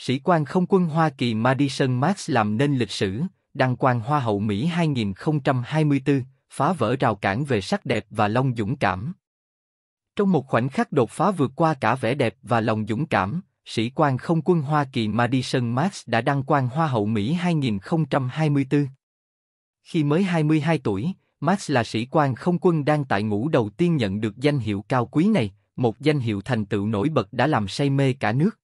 sĩ quan không quân Hoa Kỳ Madison Max làm nên lịch sử, đăng quang Hoa hậu Mỹ 2024, phá vỡ rào cản về sắc đẹp và lòng dũng cảm. Trong một khoảnh khắc đột phá vượt qua cả vẻ đẹp và lòng dũng cảm, sĩ quan không quân Hoa Kỳ Madison Max đã đăng quang Hoa hậu Mỹ 2024. Khi mới 22 tuổi, Max là sĩ quan không quân đang tại ngũ đầu tiên nhận được danh hiệu cao quý này, một danh hiệu thành tựu nổi bật đã làm say mê cả nước.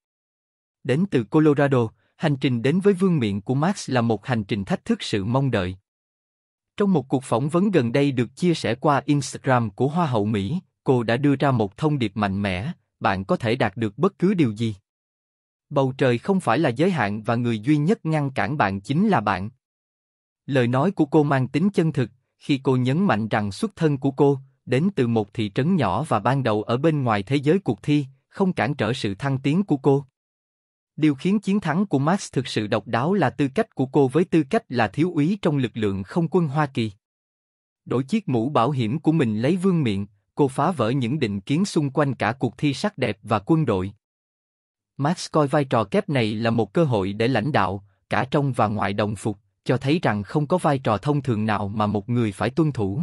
Đến từ Colorado, hành trình đến với vương miện của Max là một hành trình thách thức sự mong đợi. Trong một cuộc phỏng vấn gần đây được chia sẻ qua Instagram của Hoa hậu Mỹ, cô đã đưa ra một thông điệp mạnh mẽ, bạn có thể đạt được bất cứ điều gì. Bầu trời không phải là giới hạn và người duy nhất ngăn cản bạn chính là bạn. Lời nói của cô mang tính chân thực, khi cô nhấn mạnh rằng xuất thân của cô đến từ một thị trấn nhỏ và ban đầu ở bên ngoài thế giới cuộc thi, không cản trở sự thăng tiến của cô. Điều khiến chiến thắng của Max thực sự độc đáo là tư cách của cô với tư cách là thiếu úy trong lực lượng không quân Hoa Kỳ. Đổi chiếc mũ bảo hiểm của mình lấy vương miện, cô phá vỡ những định kiến xung quanh cả cuộc thi sắc đẹp và quân đội. Max coi vai trò kép này là một cơ hội để lãnh đạo, cả trong và ngoài đồng phục, cho thấy rằng không có vai trò thông thường nào mà một người phải tuân thủ.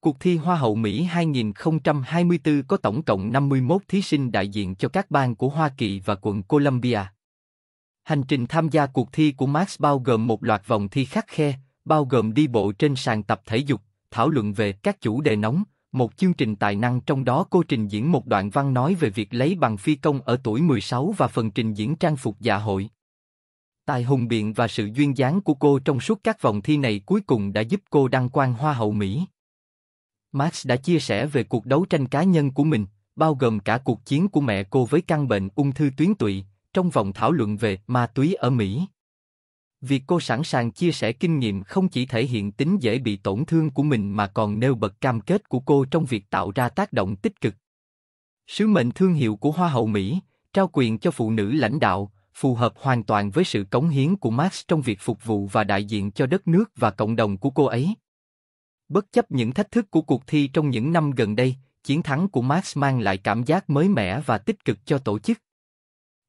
Cuộc thi Hoa hậu Mỹ 2024 có tổng cộng 51 thí sinh đại diện cho các bang của Hoa Kỳ và quận Columbia. Hành trình tham gia cuộc thi của Max bao gồm một loạt vòng thi khắc khe, bao gồm đi bộ trên sàn tập thể dục, thảo luận về các chủ đề nóng, một chương trình tài năng trong đó cô trình diễn một đoạn văn nói về việc lấy bằng phi công ở tuổi 16 và phần trình diễn trang phục dạ hội. Tài hùng biện và sự duyên dáng của cô trong suốt các vòng thi này cuối cùng đã giúp cô đăng quang Hoa hậu Mỹ. Marx đã chia sẻ về cuộc đấu tranh cá nhân của mình, bao gồm cả cuộc chiến của mẹ cô với căn bệnh ung thư tuyến tụy, trong vòng thảo luận về ma túy ở Mỹ. Việc cô sẵn sàng chia sẻ kinh nghiệm không chỉ thể hiện tính dễ bị tổn thương của mình mà còn nêu bật cam kết của cô trong việc tạo ra tác động tích cực. Sứ mệnh thương hiệu của Hoa hậu Mỹ, trao quyền cho phụ nữ lãnh đạo, phù hợp hoàn toàn với sự cống hiến của Marx trong việc phục vụ và đại diện cho đất nước và cộng đồng của cô ấy. Bất chấp những thách thức của cuộc thi trong những năm gần đây, chiến thắng của Max mang lại cảm giác mới mẻ và tích cực cho tổ chức.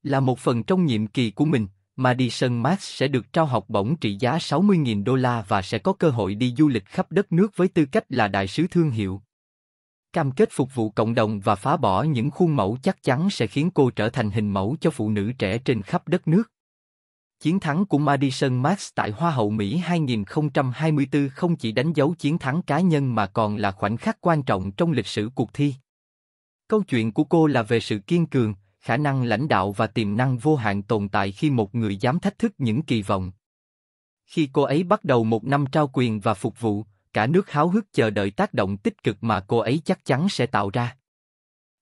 Là một phần trong nhiệm kỳ của mình, Madison Max sẽ được trao học bổng trị giá 60.000 đô la và sẽ có cơ hội đi du lịch khắp đất nước với tư cách là đại sứ thương hiệu. Cam kết phục vụ cộng đồng và phá bỏ những khuôn mẫu chắc chắn sẽ khiến cô trở thành hình mẫu cho phụ nữ trẻ trên khắp đất nước. Chiến thắng của Madison Max tại Hoa hậu Mỹ 2024 không chỉ đánh dấu chiến thắng cá nhân mà còn là khoảnh khắc quan trọng trong lịch sử cuộc thi. Câu chuyện của cô là về sự kiên cường, khả năng lãnh đạo và tiềm năng vô hạn tồn tại khi một người dám thách thức những kỳ vọng. Khi cô ấy bắt đầu một năm trao quyền và phục vụ, cả nước háo hức chờ đợi tác động tích cực mà cô ấy chắc chắn sẽ tạo ra.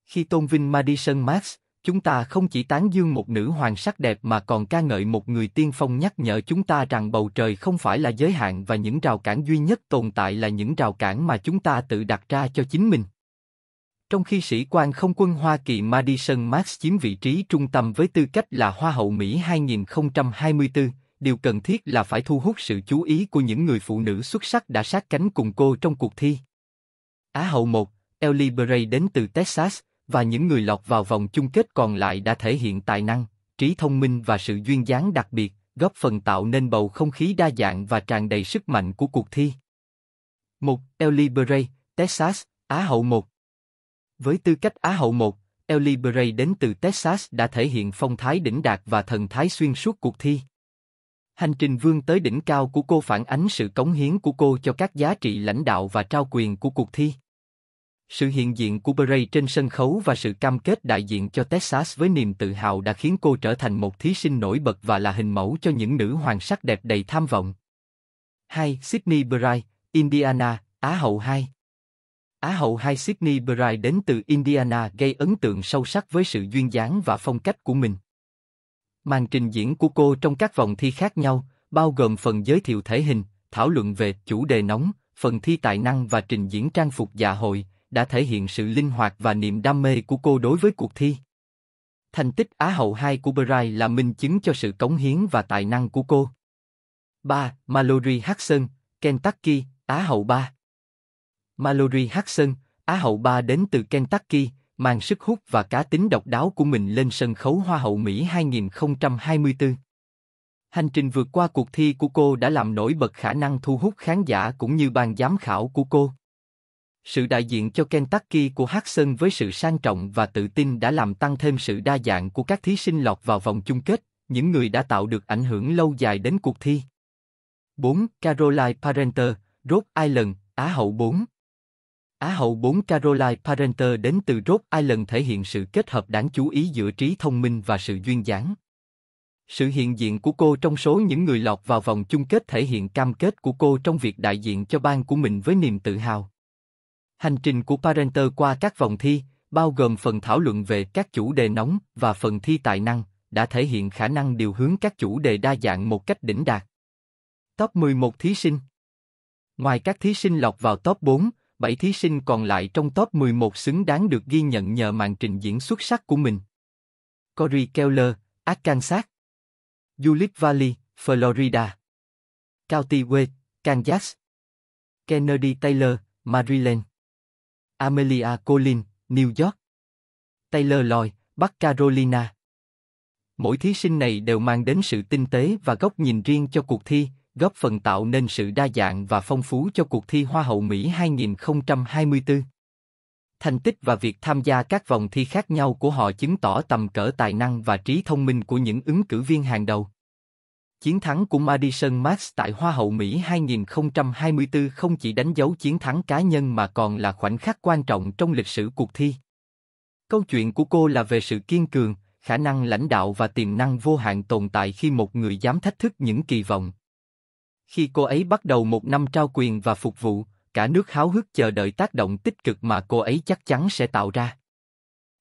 Khi tôn vinh Madison Max, chúng ta không chỉ tán dương một nữ hoàng sắc đẹp mà còn ca ngợi một người tiên phong nhắc nhở chúng ta rằng bầu trời không phải là giới hạn và những rào cản duy nhất tồn tại là những rào cản mà chúng ta tự đặt ra cho chính mình. Trong khi sĩ quan không quân Hoa Kỳ Madison Max chiếm vị trí trung tâm với tư cách là Hoa hậu Mỹ 2024, điều cần thiết là phải thu hút sự chú ý của những người phụ nữ xuất sắc đã sát cánh cùng cô trong cuộc thi. Á hậu 1, Ellie Bray đến từ Texas, và những người lọt vào vòng chung kết còn lại đã thể hiện tài năng, trí thông minh và sự duyên dáng đặc biệt, góp phần tạo nên bầu không khí đa dạng và tràn đầy sức mạnh của cuộc thi. 1. Ellie Bray, Texas, Á hậu 1 Với tư cách Á hậu 1, Ellie Bray đến từ Texas đã thể hiện phong thái đỉnh đạt và thần thái xuyên suốt cuộc thi. Hành trình vươn tới đỉnh cao của cô phản ánh sự cống hiến của cô cho các giá trị lãnh đạo và trao quyền của cuộc thi. Sự hiện diện của Bray trên sân khấu và sự cam kết đại diện cho Texas với niềm tự hào đã khiến cô trở thành một thí sinh nổi bật và là hình mẫu cho những nữ hoàng sắc đẹp đầy tham vọng. 2. Sydney Bray, Indiana, Á hậu 2 Á hậu 2 Sydney Bray đến từ Indiana gây ấn tượng sâu sắc với sự duyên dáng và phong cách của mình. Màn trình diễn của cô trong các vòng thi khác nhau, bao gồm phần giới thiệu thể hình, thảo luận về chủ đề nóng, phần thi tài năng và trình diễn trang phục dạ hội, đã thể hiện sự linh hoạt và niềm đam mê của cô đối với cuộc thi. Thành tích Á hậu 2 của Bray là minh chứng cho sự cống hiến và tài năng của cô. 3. Mallory Hudson, Kentucky, Á hậu 3 Mallory Hudson, Á hậu 3 đến từ Kentucky, mang sức hút và cá tính độc đáo của mình lên sân khấu Hoa hậu Mỹ 2024. Hành trình vượt qua cuộc thi của cô đã làm nổi bật khả năng thu hút khán giả cũng như ban giám khảo của cô. Sự đại diện cho Kentucky của Hudson với sự sang trọng và tự tin đã làm tăng thêm sự đa dạng của các thí sinh lọt vào vòng chung kết, những người đã tạo được ảnh hưởng lâu dài đến cuộc thi. 4. Caroline Parenter, Rhode Island, Á hậu 4 Á hậu 4 Caroline Parenter đến từ Rhode Island thể hiện sự kết hợp đáng chú ý giữa trí thông minh và sự duyên dáng. Sự hiện diện của cô trong số những người lọt vào vòng chung kết thể hiện cam kết của cô trong việc đại diện cho bang của mình với niềm tự hào. Hành trình của Parenter qua các vòng thi, bao gồm phần thảo luận về các chủ đề nóng và phần thi tài năng, đã thể hiện khả năng điều hướng các chủ đề đa dạng một cách đỉnh đạt. Top 11 thí sinh. Ngoài các thí sinh lọt vào top 4, 7 thí sinh còn lại trong top 11 xứng đáng được ghi nhận nhờ màn trình diễn xuất sắc của mình. Corey Keller, Arkansas. Juliet Valley, Florida. County Way, Kansas. Kennedy Taylor, Maryland. Amelia Collins, New York Taylor Lloyd, Bắc Carolina Mỗi thí sinh này đều mang đến sự tinh tế và góc nhìn riêng cho cuộc thi, góp phần tạo nên sự đa dạng và phong phú cho cuộc thi Hoa hậu Mỹ 2024. Thành tích và việc tham gia các vòng thi khác nhau của họ chứng tỏ tầm cỡ tài năng và trí thông minh của những ứng cử viên hàng đầu. Chiến thắng của Madison Max tại Hoa hậu Mỹ 2024 không chỉ đánh dấu chiến thắng cá nhân mà còn là khoảnh khắc quan trọng trong lịch sử cuộc thi. Câu chuyện của cô là về sự kiên cường, khả năng lãnh đạo và tiềm năng vô hạn tồn tại khi một người dám thách thức những kỳ vọng. Khi cô ấy bắt đầu một năm trao quyền và phục vụ, cả nước háo hức chờ đợi tác động tích cực mà cô ấy chắc chắn sẽ tạo ra.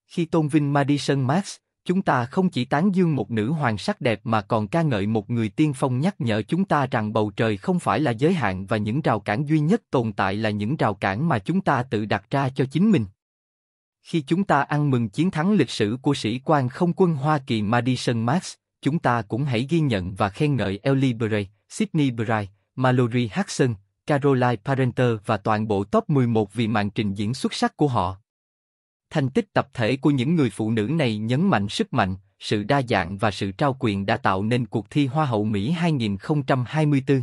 Khi tôn vinh Madison Max, chúng ta không chỉ tán dương một nữ hoàng sắc đẹp mà còn ca ngợi một người tiên phong nhắc nhở chúng ta rằng bầu trời không phải là giới hạn và những rào cản duy nhất tồn tại là những rào cản mà chúng ta tự đặt ra cho chính mình. Khi chúng ta ăn mừng chiến thắng lịch sử của sĩ quan không quân Hoa Kỳ Madison Max, chúng ta cũng hãy ghi nhận và khen ngợi Ellie Bray, Sydney Bright, Mallory Hudson, Caroline Parenter và toàn bộ top 11 vì màn trình diễn xuất sắc của họ. Thành tích tập thể của những người phụ nữ này nhấn mạnh sức mạnh, sự đa dạng và sự trao quyền đã tạo nên cuộc thi Hoa hậu Mỹ 2024.